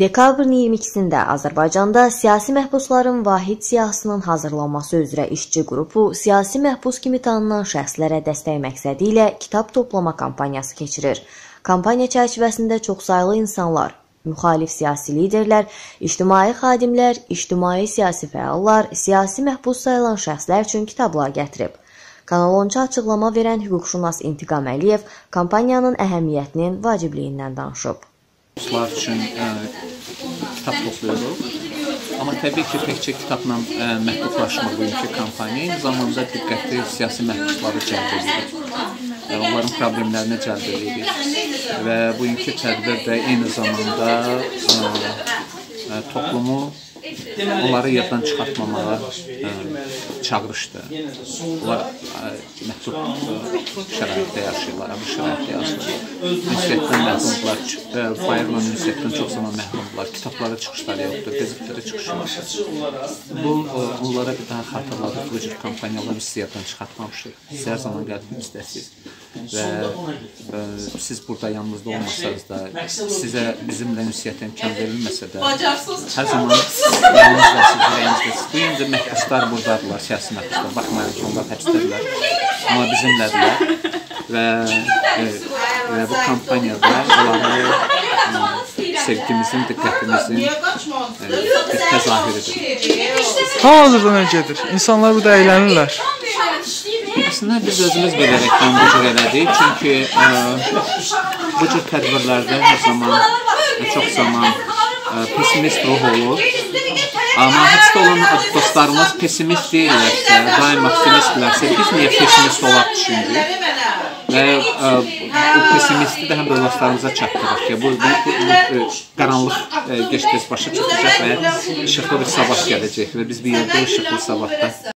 Dekabrın 22-sində Azərbaycanda siyasi məhbusların vahid siyahısının hazırlanması üzrə işçi qrupu siyasi məhbus kimi tanınan şəxslərə dəstək məqsədi ilə kitab toplama kampaniyası keçirir. Kampaniya çərçivəsində çoxsaylı insanlar, müxalif siyasi liderlər, ictimai xadimlər, ictimai siyasi fəallar, siyasi məhbus sayılan şəxslər üçün kitablar gətirib. Kanal 10-a açıqlama verən hüquqşünas İntiqam Əliyev kampaniyanın əhəmiyyətinin vacibliyindən danışıb. Kurslar üçün ə, kitab toplayırıq. Amma təbii ki, təkcə kitabla ə, məhdudlaşmır bugünkü kampaniya. Eyni zamanda diqqətli siyasi məhbusları cəlb edirik. Onların problemlərinə cəlb edirik. Və bugünkü tədbir də eyni zamanda ə, ə, toplumu onları yaddan çıxartmamağa ə, çağırışdır. Onlar ə, məhdud şəraitdə yaşayırlar, bu şəraitdə yaşayırlar. Ünsiyyətdən məhrumdular, bayırla ünsiyyətdən çox zaman məhrumdular. Kitablara çıxışları yoxdur, qəzetlərə çıxışı. Bu ə, onlara bir daha xatırladır. Bu cür kampaniyalar biz yaddan çıxartmamışıq. Siz hər zaman qəlbimizdəsiniz və ə, siz burada yanınızda olmasanız da, sizə bizimlə ünsiyyətə imkan verilməsə də, hər zaman yanınızdasınız, ürəyinizdəsiniz. Bu gün də məhbuslar buradadırlar, siyasi məhbuslar. Baxmayaraq ki, onlar həbsdədirlər, amma bizimlədirlər və e, və bu kampaniyada onları e, sevgimizin, diqqətimizin e, bir təzahürüdür. Hal-hazırda nə gedir? İnsanlar burada əylənirlər. Əslində biz özümüz bilərekdən bu cür elədik. Çünki ə, bu cür tədbirlərdə hər zaman çox zaman ə, pessimist ruh olur. Amma həbsdə olan dostlarımız pessimist deyillərsə, daim optimistdirlərsə, biz niyə pessimist olaq düşündük? Və ə, bu pessimisti də həm də dostlarımıza çatdıraq ki, bu, bu, bu, bu qaranlıq gec-tez başa çatacaq və işıqlı bir sabah gələcək və biz bir yerdə işıqlı sabahda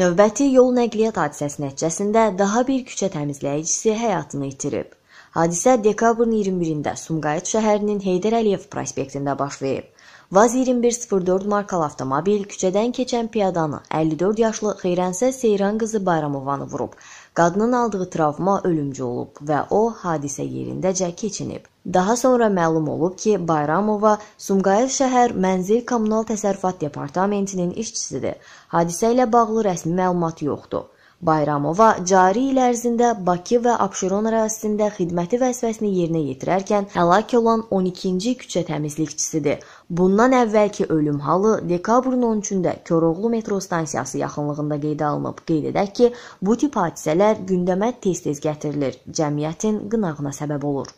Növbəti yol nəqliyyat hadisəsi nəticəsində daha bir küçə təmizləyicisi həyatını itirib. Hadisə dekabrın 21-də Sumqayıt şəhərinin Heydər Əliyev prospektində baş verib. Vaz 2104 markalı avtomobil küçədən keçən piyadanı 54 yaşlı Xeyrənsə Seyran qızı Bayramovanı vurub. Qadının aldığı travma ölümcül olub və o hadisə yerindəcə keçinib. Daha sonra məlum olub ki, Bayramova Sumqayıt şəhər Mənzil Kommunal Təsərrüfat Departamentinin işçisidir. Hadisə ilə bağlı rəsmi məlumat yoxdur. Bayramova cari il ərzində Bakı və Abşeron ərazisində xidməti vəzifəsini yerinə yetirərkən həlak olan 12-ci küçə təmizlikçisidir. Bundan əvvəlki ölüm halı dekabrın 13-də Koroğlu metro stansiyası yaxınlığında qeydə alınıb. Qeyd edək ki, bu tip hadisələr gündəmə tez-tez gətirilir, cəmiyyətin qınağına səbəb olur.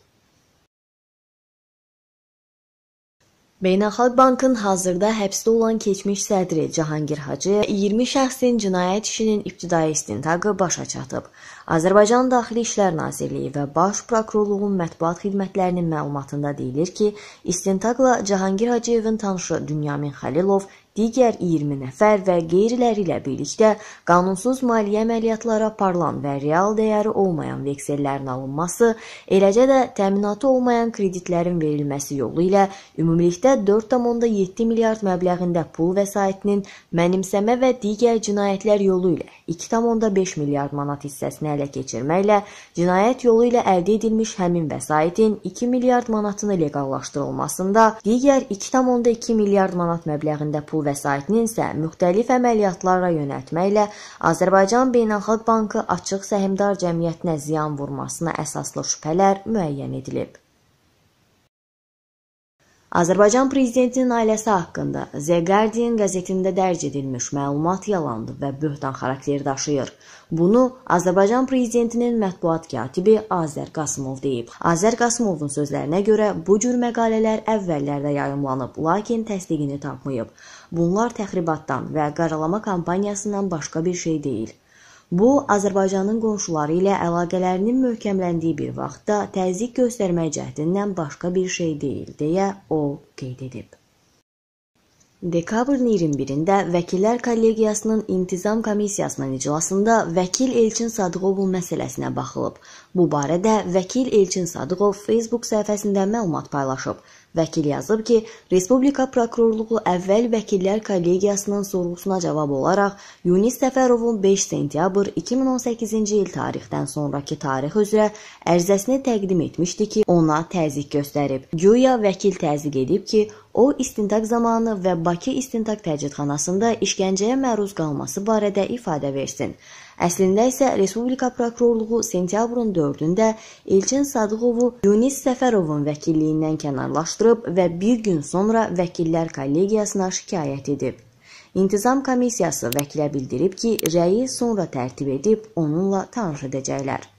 Beynəlxalq Bankın hazırda həbsdə olan keçmiş sədri Cahangir Hacıya 20 şəxsin cinayət işinin ibtidai istintaqı başa çatıb. Azərbaycan Daxili İşlər Nazirliyi və Baş Prokurorluğun mətbuat xidmətlərinin məlumatında deyilir ki, istintaqla Cahangir Hacıyevin tanışı Dünyamin Xəlilov digər 20 nəfər və qeyriləri ilə birlikdə qanunsuz maliyyə əməliyyatları aparılan və real dəyəri olmayan veksellərin alınması, eləcə də təminatı olmayan kreditlərin verilməsi yolu ilə ümumilikdə 4,7 milyard məbləğində pul vəsaitinin mənimsəmə və digər cinayətlər yolu ilə 2,5 milyard manat hissəsini ələ keçirməklə cinayət yolu ilə əldə edilmiş həmin vəsaitin 2 milyard manatını leqallaşdırılmasında, digər 2,2 milyard manat məbləğində pul vəsaitinin isə müxtəlif əməliyyatlara yönəltməklə Azərbaycan Beynəlxalq Bankı açıq səhmdar cəmiyyətinə ziyan vurmasına əsaslı şübhələr müəyyən edilib. Azərbaycan prezidentinin ailəsi haqqında The Guardian qəzetində dərc edilmiş məlumat yalandır və böhtan xarakteri daşıyır. Bunu Azərbaycan prezidentinin mətbuat katibi Azər Qasımov deyib. Azər Qasımovun sözlərinə görə bu cür məqalələr əvvəllərdə yayımlanıb, lakin təsdiqini tapmayıb. Bunlar təxribatdan və qaralama kampaniyasından başqa bir şey deyil. Bu, Azərbaycanın qonşuları ilə əlaqələrinin möhkəmləndiyi bir vaxtda təzyiq göstərmək cəhdindən başqa bir şey deyil, deyə o qeyd edib. Dekabrın 21-də Vəkillər Kollegiyasının İntizam Komissiyasının iclasında vəkil Elçin Sadıqovun məsələsinə baxılıb. Bu barədə vəkil Elçin Sadıqov Facebook səhifəsində məlumat paylaşıb. Vəkil yazıb ki, Respublika prokurorluğu əvvəl Vəkillər Kollegiyasının sorğusuna cavab olaraq Yunis Səfərovun 5 sentyabr 2018-ci il tarixdən sonrakı tarix üzrə ərizəsini təqdim etmişdi ki, ona təzyiq göstərib. Güya vəkil təzyiq edib ki, o istintaq zamanı və Bakı İstintaq Təcridxanasında işgəncəyə məruz qalması barədə ifadə versin. Əslində isə Respublika prokurorluğu sentyabrın 4-də Elçin Sadıqovu Yunis Səfərovun vəkilliyindən kənarlaşdırıb və bir gün sonra Vəkillər Kollegiyasına şikayət edib. İntizam komissiyası vəkilə bildirib ki, rəyi sonra tərtib edib onunla tanış edəcəklər.